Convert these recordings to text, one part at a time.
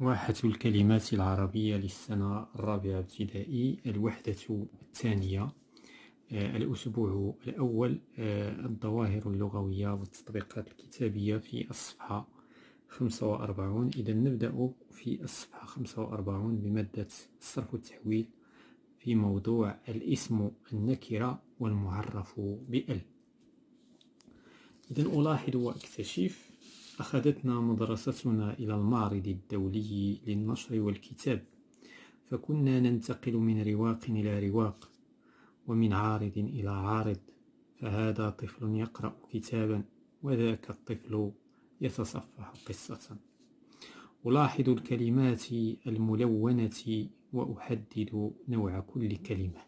واحة الكلمات العربية للسنة الرابعة ابتدائي الوحدة الثانية آه، الأسبوع الأول آه، الظواهر اللغوية والتطبيقات الكتابية في الصفحة خمسة وأربعون. إذا نبدأ في الصفحة خمسة وأربعون بمادة الصرف والتحويل في موضوع الاسم النكرة والمعرف بأل. إذا ألاحظ وأكتشف أخذتنا مدرستنا إلى المعرض الدولي للنشر والكتاب فكنا ننتقل من رواق إلى رواق ومن عارض إلى عارض فهذا طفل يقرأ كتابا وذاك الطفل يتصفح قصة. ألاحظ الكلمات الملونة وأحدد نوع كل كلمة.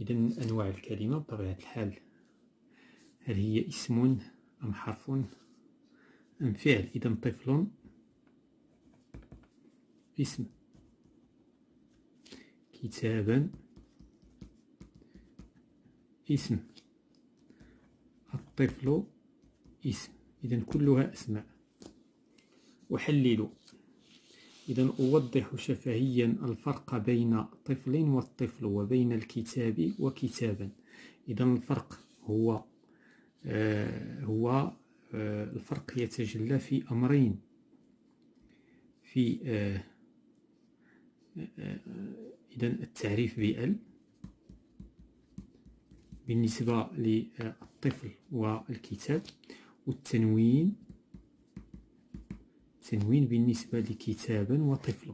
إذا أنواع الكلمة بطبيعة الحال هل هي اسم أم حرف؟ فعل إذا طفل. اسم. كتابا اسم. الطفل. اسم. إذا كلها أسماء. أحلل. إذا أوضح شفهيا الفرق بين طفل والطفل وبين الكتاب وكتابا. إذا الفرق هو آه هو الفرق يتجلى في أمرين. في آه آه إذا التعريف بأل بالنسبة للطفل والكتاب والتنوين تنوين بالنسبة لكتابا وطفل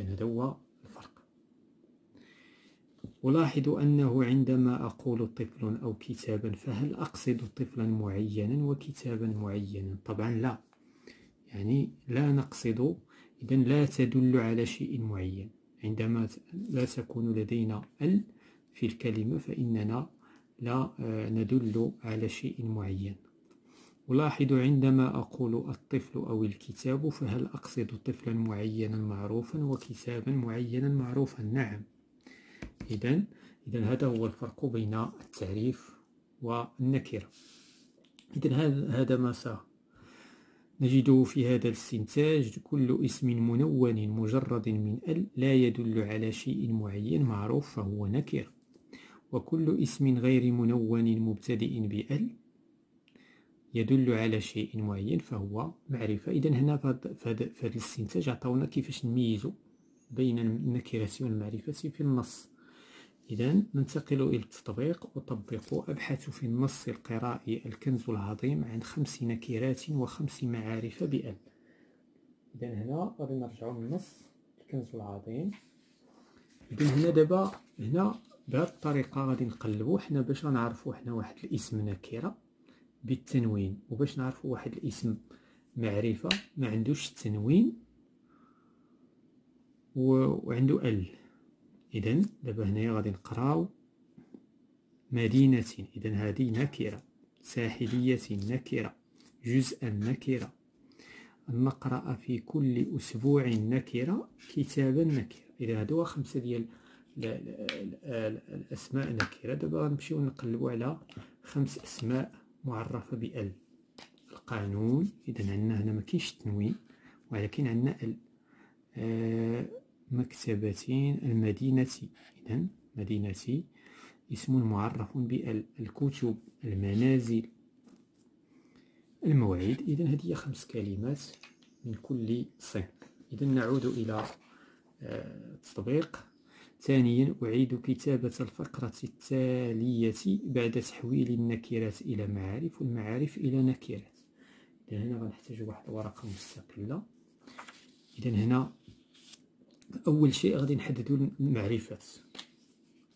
إذا هذا هو ألاحظ أنه عندما أقول طفل أو كتابا فهل أقصد طفلا معينا وكتابا معينا؟ طبعا لا. يعني لا نقصد. إذا لا تدل على شيء معين. عندما لا تكون لدينا ال في الكلمة فإننا لا ندل على شيء معين. ألاحظ عندما أقول الطفل أو الكتاب فهل أقصد طفلا معينا معروفا وكتابا معينا معروفا؟ نعم. إذا إذا هذا هو الفرق بين التعريف والنكرة. إذا هذا ما نجده في هذا الاستنتاج كل اسم منون مجرد من ال لا يدل على شيء معين معروف فهو نكر. وكل اسم غير منون مبتدئ بأل يدل على شيء معين فهو معرفة. إذا هنا في هذا الاستنتاج عطاونا كيفاش نميز بين النكرة والمعرفة في النص. إذا ننتقل إلى التطبيق أطبق أبحث في النص القرائي الكنز العظيم عن خمس نكرات وخمس معارف بأل إذا هنا غادي نرجعو للنص الكنز العظيم. إذا هنا دابا هنا بهذه الطريقة غادي نقلبو حنا باش نعرفو حنا واحد الاسم نكرة بالتنوين وباش نعرفوا واحد الاسم معرفة ما عندوش التنوين وعنده ال. اذا دابا هنايا غادي نقراو مدينة اذا هذه نكرة ساحلية نكرة جزءا نكرة. نقرأ في كل أسبوع نكرة كتابا نكرة. إذا هادو خمسة ديال الأسماء نكرة. دابا غنمشيو نقلبو على خمس أسماء معرفة بأل. القانون إذا عندنا هنا ما كاينش تنوين ولكن عندنا ال آه مكتبة المدينة. إذا مدينة اسم معرف بأل الكتب المنازل الموعد. إذا هذه خمس كلمات من كل صنف. إذا نعود إلى آه التطبيق. ثانيا أعيد كتابة الفقرة التالية بعد تحويل النكرات إلى معارف والمعارف إلى نكرات. إذا هنا غنحتاج واحد الورقة مستقلة. إذا هنا أول شيء غادي نحددو المعرفات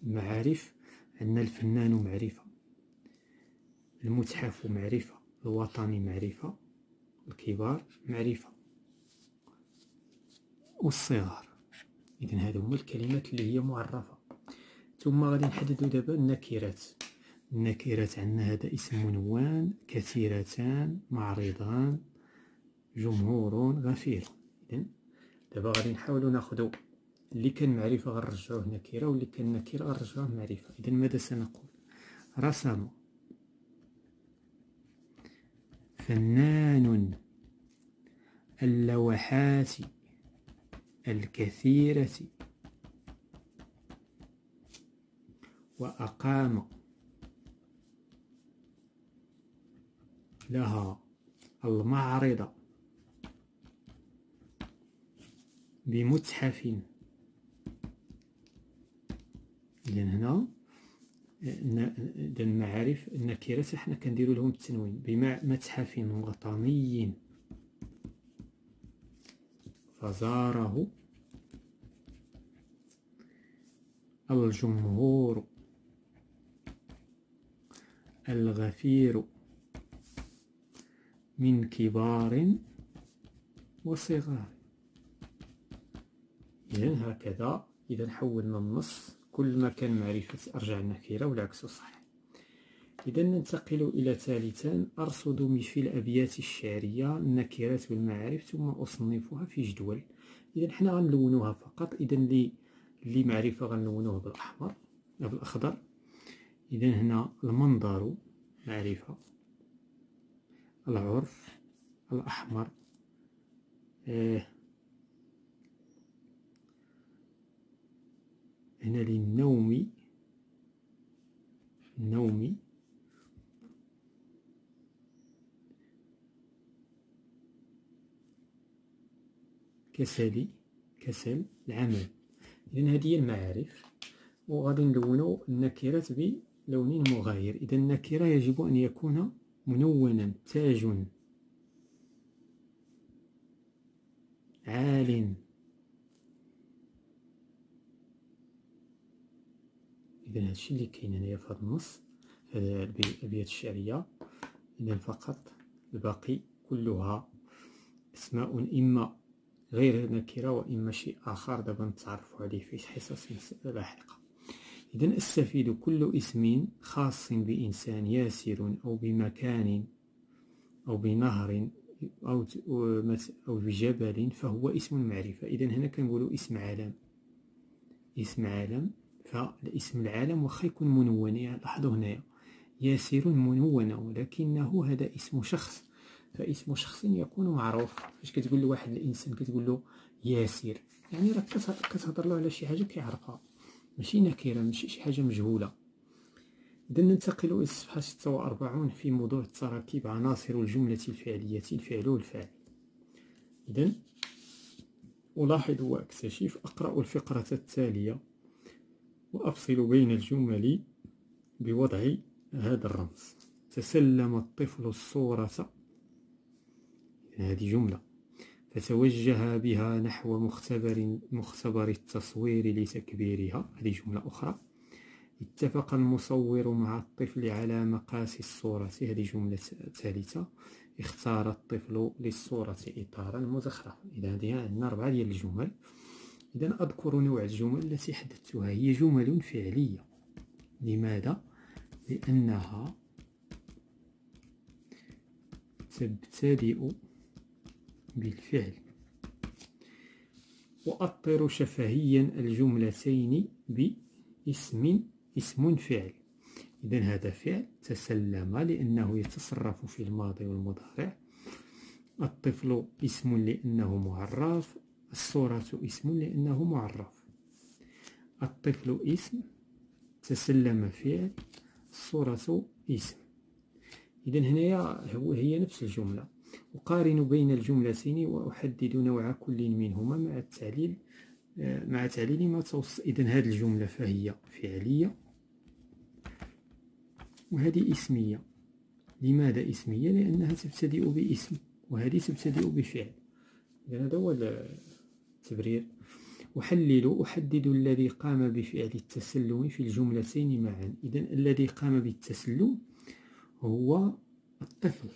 المعارف عندنا الفنان معرفة. المتحف معرفة. الوطني معرفة. الكبار معرفة. والصغار. اذا هادو هما الكلمات اللي هي معرفة. ثم غادي نحددو دابا النكرات. النكرات عندنا هذا اسم منوان كثيرتان معرضان جمهور غفير اذا دابا غادي نحاولو ناخدو اللي كان معرفة غنرجعوه نكره واللي كان نكره غنرجعوه معرفة. اذا ماذا سنقول؟ رسم فنان. اللوحات. الكثيرة. وأقام. لها المعرض بمتحف إذا هنا إذا المعارف النكرات حنا كنديرو لهم التنوين بمتحف وطني فزاره الجمهور الغفير من كبار وصغار. إذا هكذا. إذا حولنا النص. كل ما كان معرفة أرجع النكرة والعكس صحيح. إذا ننتقل إلى ثالثا. أرصد في الأبيات الشعرية النكرات والمعارف ثم أصنفها في جدول. إذا حنا غنلونوها فقط. إذا اللي معرفة غنلونوه بالأحمر بالأخضر. إذا هنا المنظر معرفة. العرف الأحمر. آه هنا للنوم النوم كسل كسل العمل. إذا هذه هي المعارف. وغادي نلونو النكرات بلون مغاير. إذا النكرة يجب أن يكون منونا تاج عال. إذا هادشي اللي كاين هنايا في هذا النص في هذه الأبيات الشعرية. إذا فقط الباقي كلها أسماء إما غير نكرة وإما شيء آخر دابا نتعرفوا عليه في حصص لاحقة. إذا أستفيد كل اسم خاص بإنسان ياسر أو بمكان أو بنهر أو أو بجبل فهو اسم معرفة. إذا هنا كنقولوا اسم عالم. اسم عالم فالاسم العالم واخا يكون منون يعني لاحظوا هنايا. ياسر منونة ولكنه هذا اسم شخص. فاسم شخص يكون معروف. فاش كتقول لواحد الإنسان كتقول له ياسر يعني راك كتهضر له على شي حاجة كيعرفها. ماشي نكرة ماشي شي حاجة مجهولة. اذا ننتقل إلى الصفحة 46 في موضوع التراكيب عناصر الجملة الفعلية الفعل والفاعل. اذا ألاحظ وأكتشف أقرأ الفقرة التالية. وأفصل بين الجمل بوضع هذا الرمز. تسلم الطفل الصورة. هذه جملة. فتوجه بها نحو مختبر مختبر التصوير لتكبيرها. هذه جملة أخرى. اتفق المصور مع الطفل على مقاس الصورة. هذه جملة ثالثة. اختار الطفل للصورة إطارا مزخرفا. إذا هذه عندنا أربعة ديال الجمل. إذا أذكر نوع الجمل التي حدثتها هي جمل فعلية. لماذا؟ لأنها تبتدئ بالفعل. وأطر شفهيا الجملتين باسم اسم فعل. إذا هذا فعل تسلم لأنه يتصرف في الماضي والمضارع. الطفل اسم لأنه معرف. الصورة اسم لأنه معرف. الطفل اسم تسلم فعل الصورة اسم. إذا هنا هي نفس الجملة. أقارن بين الجملتين وأحدد نوع كل منهما مع التعليل مع تعليل ما توصل إذا هذه الجملة فهي فعلية وهذه اسمية. لماذا اسمية؟ لأنها تبتدئ باسم وهذه تبتدئ بفعل. إذا هذا هو التبرير. أحلل أحدد الذي قام بفعل التسلم في الجملتين معا. إذا الذي قام بالتسلم هو الطفل.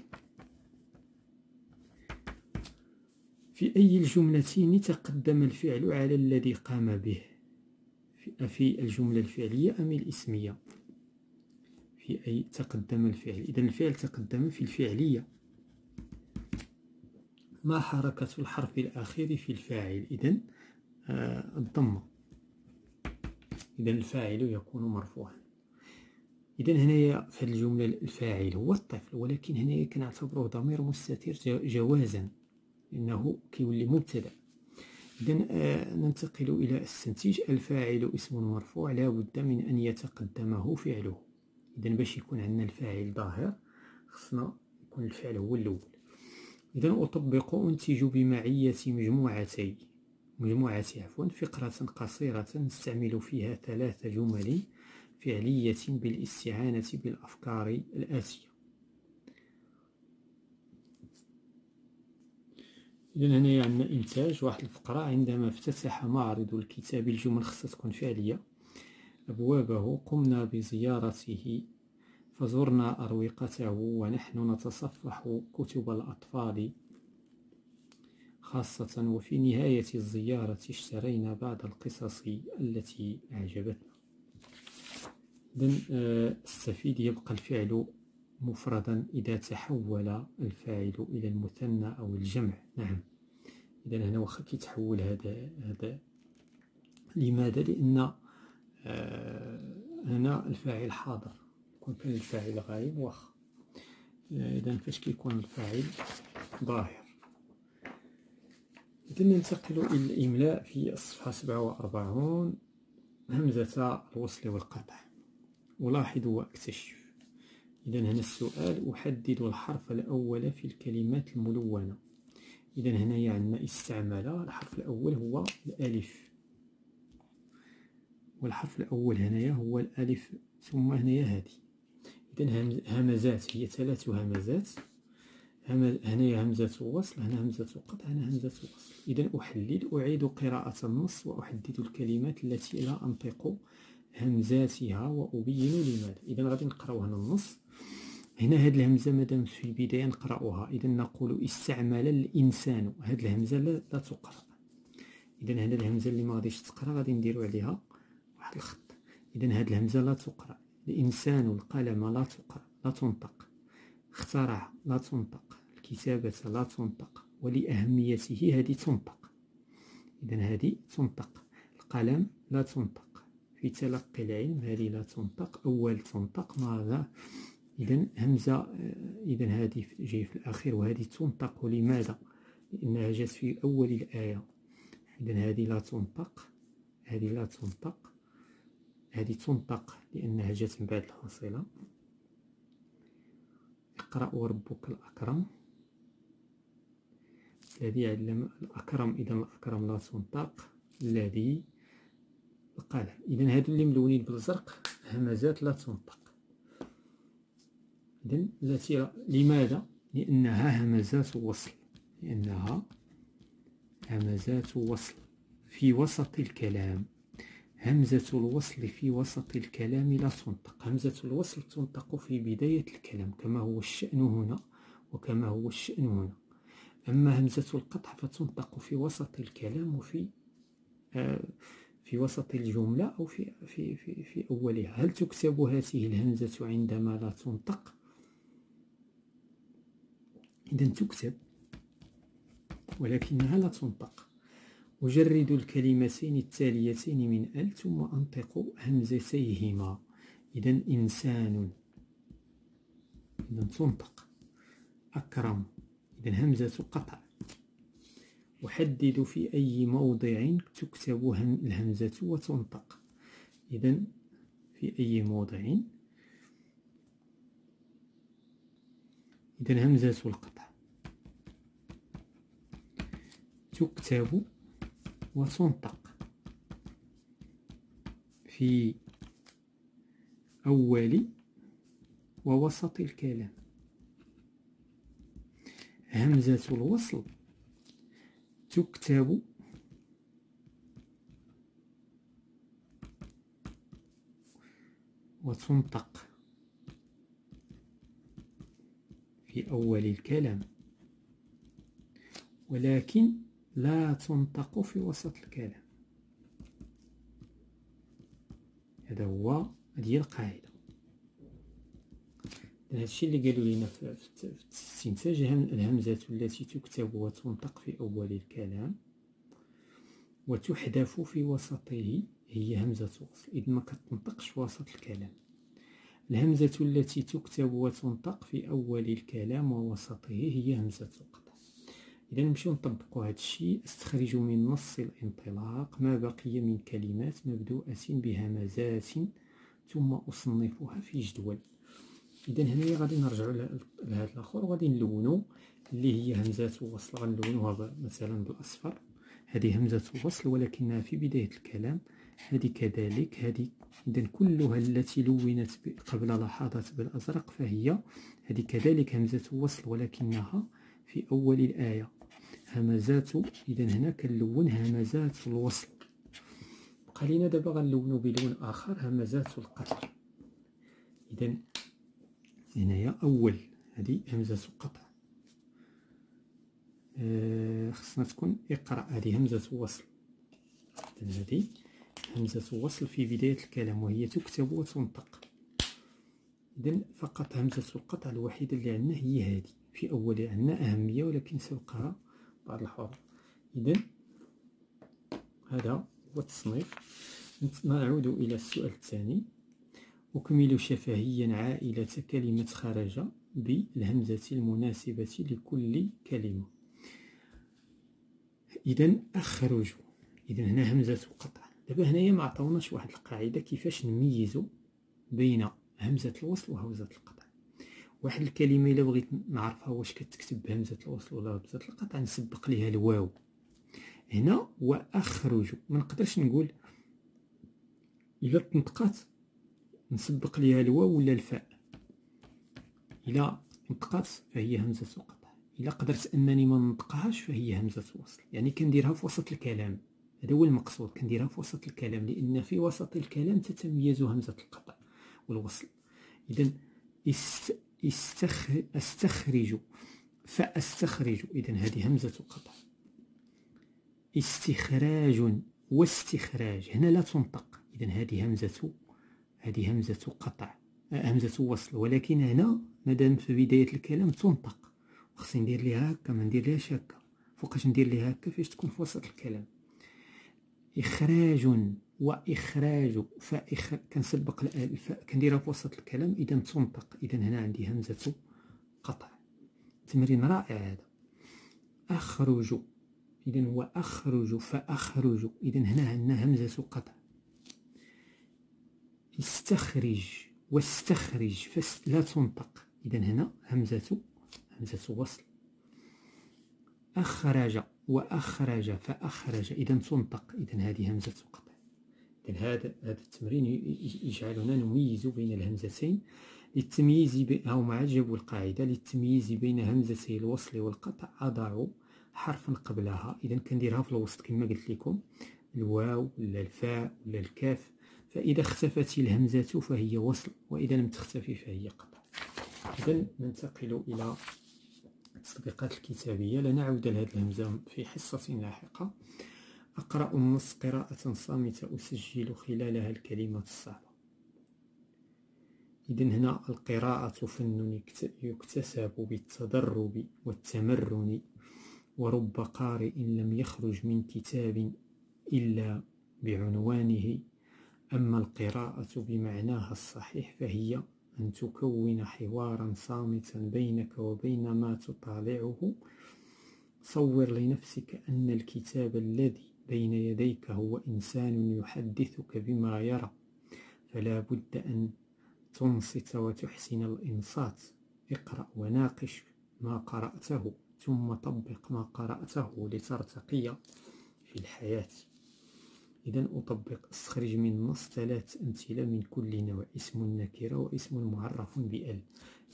في أي الجملتين تقدم الفعل على الذي قام به؟ في الجملة الفعلية أم الإسمية؟ في أي تقدم الفعل. إذا الفعل تقدم في الفعلية. ما حركة الحرف الأخير في الفاعل؟ إذا الضمة إذا الفاعل يكون مرفوعا. إذا هنايا في الجملة الفاعل هو الطفل ولكن هنايا كنعتبره ضمير مستتر جوازا لأنه كيولي مبتدأ. إذا آه، ننتقل إلى استنتج الفاعل اسم مرفوع لا بد من أن يتقدمه فعله. إذا باش يكون عندنا الفاعل ظاهر خصنا يكون الفعل هو الأول. إذا أطبق أنتج بمعية مجموعتي مجموعة عفوا فقرة قصيرة نستعمل فيها ثلاث جمل فعلية بالاستعانة بالأفكار الآتية. إذا هنا عندنا إنتاج واحد الفقرة عندما افتتح معرض الكتاب الجمل خصها تكون فعلية أبوابه قمنا بزيارته فزرنا أروقته ونحن نتصفح كتب الأطفال. خاصة وفي نهاية الزيارة اشترينا بعض القصص التي أعجبتنا. إذن آه، استفيد يبقى الفعل مفردا إذا تحول الفاعل إلى المثنى أو الجمع. نعم. إذا هنا واخا كيتحول هذا هذا. لماذا؟ لأن آه، هنا الفاعل حاضر. يكون كان الفاعل غايب واخا. آه، إذا فاش كيكون الفاعل ظاهر. إذا ننتقل إلى الإملاء في سبعة وأربعون همزة الوصل والقطع. ألاحظ وأكتشف. إذا هنا السؤال أحدد الحرف الأول في الكلمات الملونة. إذا هنايا عندنا استعمل الحرف الأول هو الألف. والحرف الأول هنايا هو الألف ثم هنايا هذه. إذا همزات هي ثلاث همزات هنايا همزة وصل هنا همزة قطع هنا همزة وصل. إذا أحلل أعيد قراءة النص وأحدد الكلمات التي لا أنطق همزاتها وأبين لماذا. إذا غادي نقراو هنا النص. هنا هاد الهمزة مادام في البداية نقرأها إذا نقول استعمل الإنسان. هاد الهمزة لا, لا تقرأ. إذا هاد الهمزة اللي ما غاديش تقرأ غادي نديرو عليها واحد الخط. إذا هاد الهمزة لا تقرأ. الإنسان القلم لا تقرأ لا تنطق. اخترع لا تنطق. الكتابة لا تنطق. ولأهميته هذه تنطق. إذا هذه تنطق. القلم لا تنطق. في تلقي العلم هذه لا تنطق. أول تنطق ماذا؟ إذا همزة إذا هذه جاي في الأخير وهذه تنطق. لماذا؟ لأنها جات في أول الآية. إذا هذه لا تنطق. هذه لا تنطق. هذه تنطق لأنها جات من بعد الفاصلة اقرأ وربك الأكرم. الذي علم الأكرم إذا الأكرم لا تنطق. الذي القلم إذا هادو اللي ملونين بالزرق همزات لا تنطق. إذن التي لماذا؟ لأنها همزات وصل. لأنها همزات وصل في وسط الكلام. همزة الوصل في وسط الكلام لا تنطق. همزة الوصل تنطق في بداية الكلام كما هو الشأن هنا وكما هو الشأن هنا. أما همزة القطع فتنطق في وسط الكلام وفي آه في وسط الجملة أو في, في, في, في أولها. هل تكتب هذه الهمزة عندما لا تنطق؟ إذا تكتب ولكنها لا تنطق. أجرد الكلمتين التاليتين من أل ثم أنطق همزتيهما. إذا إنسان. إذا تنطق. أكرم. إذا همزة قطع. أحدد في أي موضع تكتب الهمزة وتنطق. إذا في أي موضع؟ إذا همزة القطع. تكتب وتنطق في أول ووسط الكلام. همزة الوصل تكتب وتنطق في أول الكلام. ولكن لا تنطق في وسط الكلام. هذا هو هذه القاعدة. هذا الشيء اللي قالوا لنا في الاستنتاج الهمزة التي تكتب وتنطق في أول الكلام وتحذف في وسطه هي همزة وصل. إذ ما كتنطقش في وسط الكلام. الهمزة التي تكتب وتنطق في أول الكلام ووسطه هي همزة قطع إذا نمشيو نطبقو هاد الشيء استخرج من نص الانطلاق ما بقي من كلمات مبدوءة بهمزات ثم أصنفها في جدول. إذا هنايا غادي نرجعو لهاد الآخر وغادي نلونو اللي هي همزات الوصل. غنلونوها مثلا بالأصفر. هذه همزة وصل ولكنها في بداية الكلام هذه كذلك. هذه إذا كلها التي لونت قبل لحظات بالأزرق فهي هذه كذلك همزة وصل ولكنها في أول الآية. همزات إذا هنا كنلون همزات الوصل. بقى لينا دابا غنلونو بلون آخر همزات القطع إذا هنايا أول هذه همزة القطع آه خصنا تكون اقرأ هذه همزة وصل هذه همزة وصل في بداية الكلام وهي تكتب وتنطق. إذا فقط همزة القطع الوحيدة اللي عندنا هي هذه. في أولها عندنا أهمية ولكن سبقها بعض الحروف إذا هذا هو التصنيف. نعود إلى السؤال الثاني. أكمل شفهيا عائلة كلمة خرج بالهمزة المناسبة لكل كلمة. إذا أخرج. إذا هنا همزة قطع دابا هنايا ما عطاوناش واحد القاعدة كيفاش نميزو بين همزة الوصل وهمزة القطع. واحد الكلمة إلا بغيت نعرفها واش كتكتب بهمزة الوصل ولا بهمزة القطع نسبق ليها الواو. هنا وأخرج ما نقدرش نقول إلا تنطقات نسبق ليها الواو ولا الفاء. إلا نطقات فهي همزة قطع إلا قدرت أنني ما نطقهاش فهي همزة وصل يعني كنديرها في وسط الكلام. هذا هو المقصود كنديرها في وسط الكلام لأن في وسط الكلام تتميز همزة القطع والوصل. إذا أستخرج. فأستخرج. إذا هذه همزة قطع. استخراج واستخراج. هنا لا تنطق. إذا هذه همزة هذه همزة قطع همزة وصل. ولكن هنا مادام في بداية الكلام تنطق. خصني ندير ليها هكا ما ندير ليهاش هكا. فوقاش ندير ليها هكا؟ فاش تكون في وسط الكلام. إخراج وإخراج فإخ كنسبق الفاء كنديرها في وسط الكلام إذا تنطق إذا هنا عندي همزة قطع. تمرين رائع هذا. أخرج إذا هو أخرج فأخرج. إذا هنا عندنا همزة قطع. استخرج واستخرج لا تنطق. إذا هنا همزة همزة وصل. أخرج وأخرج فأخرج. إذا تنطق إذا هذه همزة قطع. إذا هذا هذا التمرين يجعلنا نميز بين الهمزتين. للتمييز بين هما عجبوا القاعدة. للتمييز بين همزتي الوصل والقطع أضع حرفا قبلها. إذا كنديرها في الوسط كما قلت لكم. الواو ولا الفاء ولا الكاف. فإذا اختفت الهمزة فهي وصل وإذا لم تختفي فهي قطع. إذا ننتقل إلى التطبيقات الكتابية. لنعود لهذه الهمزة في حصة لاحقة. أقرأ النص قراءة صامتة أسجل خلالها الكلمات الصعبة. إذن هنا القراءة فن يكتسب بالتدرب والتمرن ورب قارئ لم يخرج من كتاب إلا بعنوانه. أما القراءة بمعناها الصحيح فهي أن تكون حوارا صامتا بينك وبين ما تطالعه. صور لنفسك أن الكتاب الذي بين يديك هو إنسان يحدثك بما يرى فلا بد أن تنصت وتحسن الإنصات. اقرأ وناقش ما قرأته ثم طبق ما قرأته لترتقي في الحياة. إذا أطبق أستخرج من النص ثلاث أمثلة من كل نوع اسم النكرة واسم معرف بأل.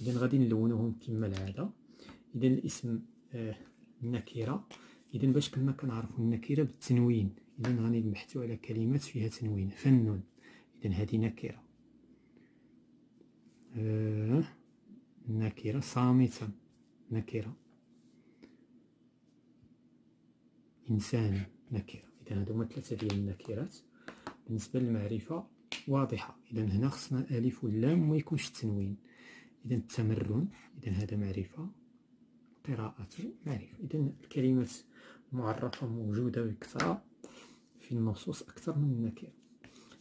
إذا غادي نلونهم كما العادة. إذا الاسم آه النكرة إذا باش كنا كنعرفوا النكرة بالتنوين. إذا غادي نبحثوا على كلمات فيها تنوين. فن إذا هذه نكرة آه نكرة صامتا نكرة إنسان. نكرة إذا هادو هما ثلاثة ديال النكرات بالنسبة للمعرفة واضحة. إذا هنا خصنا ألف واللام وميكونش التنوين إذا التمرن. إذا هذا معرفة. قراءة معرفة إذا الكلمات معرفة موجودة بكثرة في النصوص أكثر من النكرة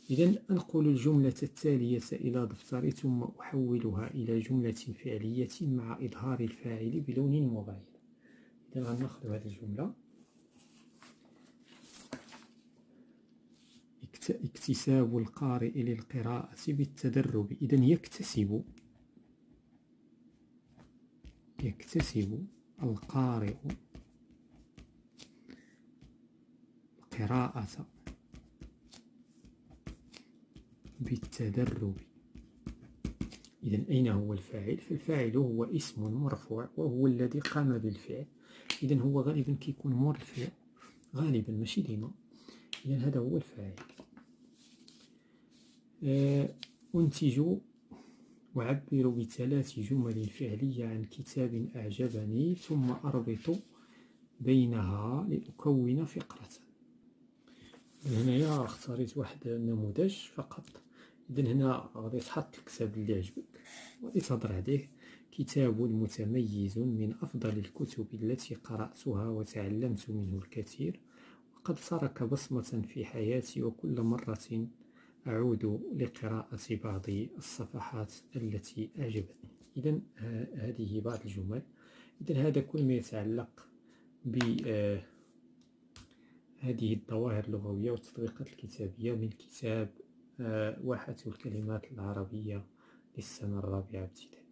إذا أنقل الجملة التالية إلى دفتري ثم أحولها إلى جملة فعلية مع إظهار الفاعل بلون مغاير إذا غناخدو هاد الجملة. اكتساب القارئ للقراءة بالتدرب. إذا يكتسب يكتسب القارئ القراءة بالتدرب. إذا أين هو الفاعل؟ فالفاعل هو اسم مرفوع وهو الذي قام بالفعل. إذا هو غالبا كيكون مرفع غالبا ماشي ديما. إذا هذا هو الفاعل. آه، أنتج أعبر بثلاث جمل فعلية عن كتاب أعجبني ثم أربط بينها لأكون فقرة. هنايا اختاريت واحد النموذج فقط. إذا هنا غادي تحط الكتاب اللي عجبك. وغادي تهضر عليه. كتاب متميز من أفضل الكتب التي قرأتها وتعلمت منه الكثير. وقد ترك بصمة في حياتي وكل مرة أعود لقراءة بعض الصفحات التي أعجبتني. إذا هذه بعض الجمل. إذا هذا كل ما يتعلق بهذه الظواهر اللغوية والتطبيقات الكتابية من كتاب واحة الكلمات العربية للسنة الرابعة ابتدائي